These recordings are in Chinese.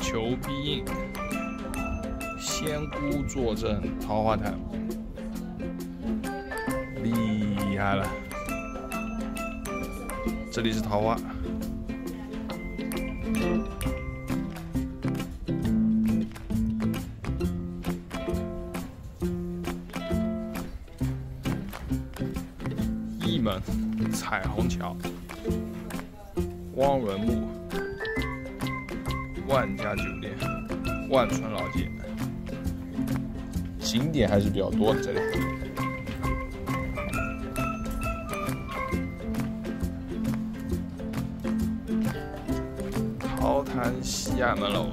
求必应，仙姑坐镇桃花潭，厉害了！这里是桃花。一门彩虹桥，汪伦墓，万家酒店，万春老街，景点还是比较多的这里。桃潭西岸门楼。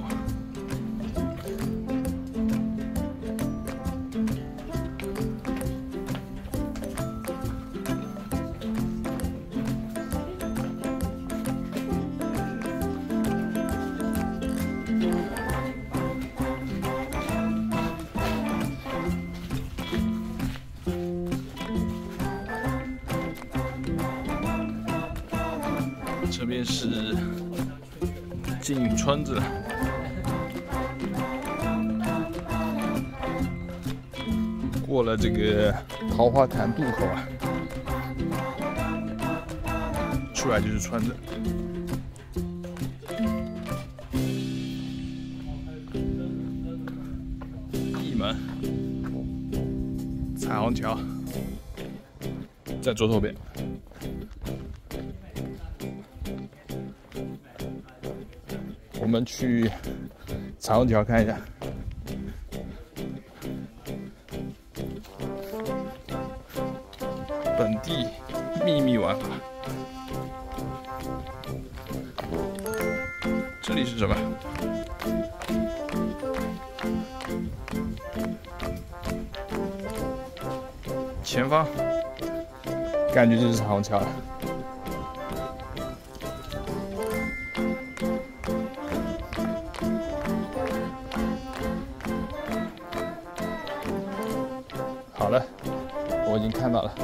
这边是进村子了，过了这个桃花潭渡口啊，出来就是村子。一门彩虹桥在左手边。我们去彩虹桥看一下，本地秘密玩法。这里是什么？前方，感觉就是彩虹桥了。好了，我已经看到了。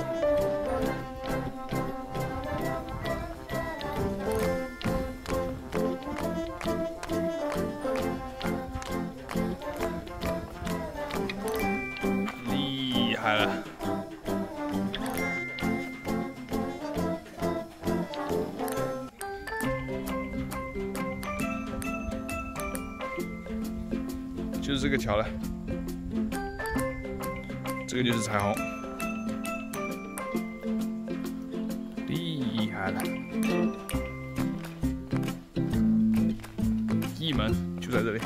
厉害了！就是这个桥了。这个就是彩虹，厉害了！一门就在这里。